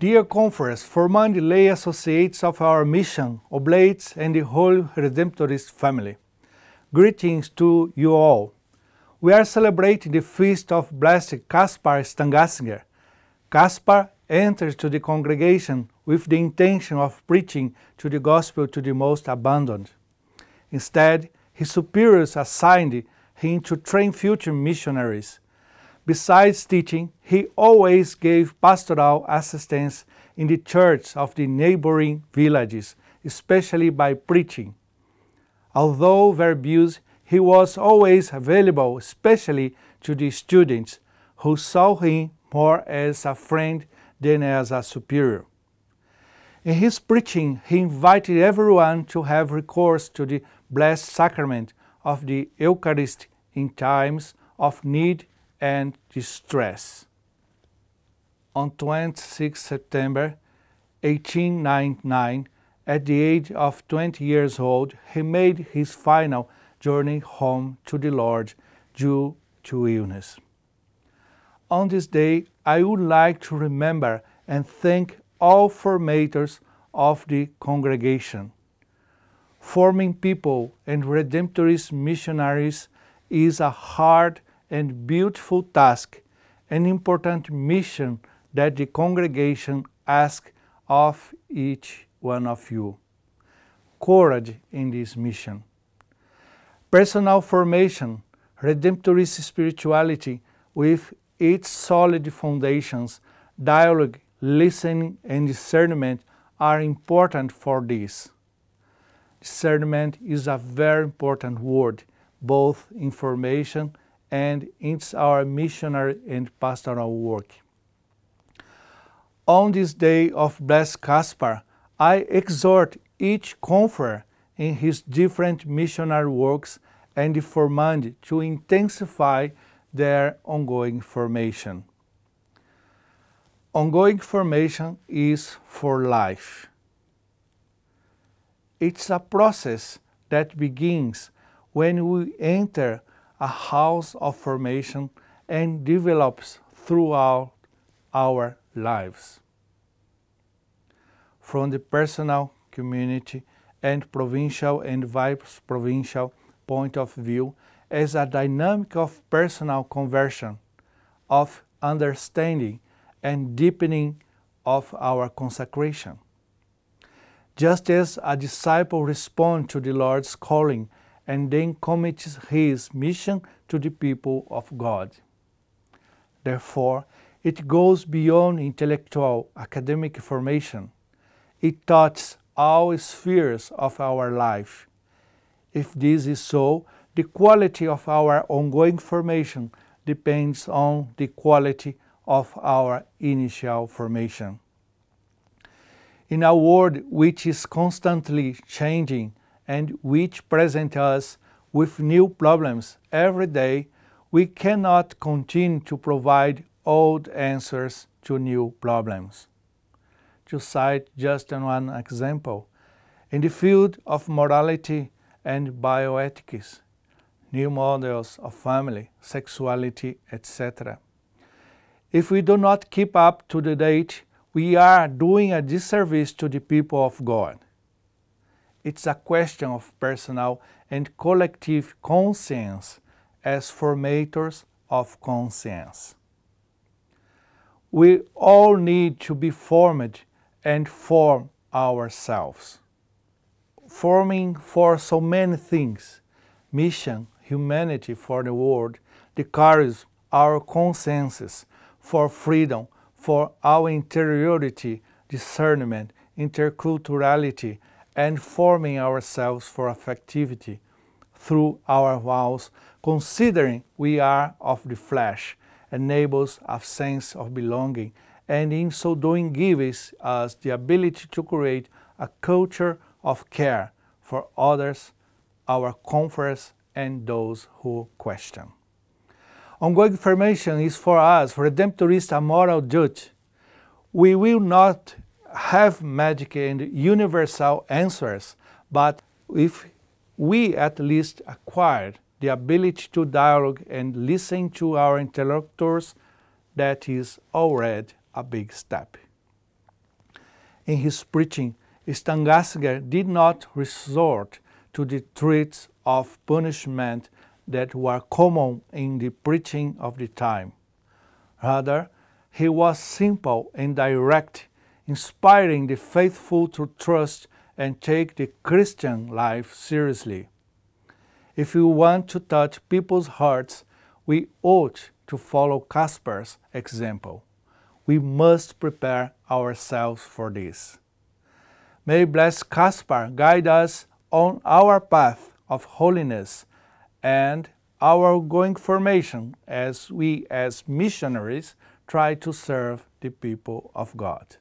Dear Conference, formed lay associates of our mission, oblates, and the whole Redemptorist family. Greetings to you all. We are celebrating the feast of Blessed Gaspar Stangassinger. Gaspar entered to the congregation with the intention of preaching to the gospel to the most abandoned. Instead, his superiors assigned him to train future missionaries. Besides teaching, he always gave pastoral assistance in the church of the neighboring villages, especially by preaching. Although verbose, he was always available, especially to the students, who saw him more as a friend than as a superior. In his preaching, he invited everyone to have recourse to the blessed sacrament of the Eucharist in times of need and distress. On 26 September 1899, at the age of 20 years old, he made his final journey home to the Lord due to illness. On this day, I would like to remember and thank all formators of the congregation. Forming people and Redemptorist missionaries is a hard and beautiful task, an important mission that the congregation asks of each one of you. Courage in this mission. Personal formation, Redemptorist spirituality with its solid foundations, dialogue, listening, and discernment are important for this. Discernment is a very important word, both in formation and it's our missionary and pastoral work. On this day of Blessed Gaspar, I exhort each confrere in his different missionary works and the formand to intensify their ongoing formation. Ongoing formation is for life. It's a process that begins when we enter a house of formation and develops throughout our lives. From the personal, community, and provincial and vice provincial point of view, as a dynamic of personal conversion, of understanding and deepening of our consecration. Just as a disciple responds to the Lord's calling and then commits his mission to the people of God. Therefore, it goes beyond intellectual academic formation. It touches all spheres of our life. If this is so, the quality of our ongoing formation depends on the quality of our initial formation. In a world which is constantly changing and which present us with new problems every day, we cannot continue to provide old answers to new problems. To cite just one example, in the field of morality and bioethics, new models of family, sexuality, etc. If we do not keep up to the date, we are doing a disservice to the people of God. It's a question of personal and collective conscience as formators of conscience. We all need to be formed and form ourselves. Forming for so many things mission, humanity for the world, the courage, our consensus for freedom, for our interiority, discernment, interculturality, and forming ourselves for affectivity through our vows, considering we are of the flesh, enables a sense of belonging, and in so doing gives us the ability to create a culture of care for others, our comforts, and those who question. Ongoing formation is for us, Redemptorists, a moral duty. We will not have magic and universal answers, but if we at least acquire the ability to dialogue and listen to our interlocutors, that is already a big step. In his preaching, Stangassinger did not resort to the threats of punishment that were common in the preaching of the time. Rather, he was simple and direct, inspiring the faithful to trust and take the Christian life seriously. If we want to touch people's hearts, we ought to follow Gaspar's example. We must prepare ourselves for this. May bless Gaspar guide us on our path of holiness and our going formation as we, as missionaries, try to serve the people of God.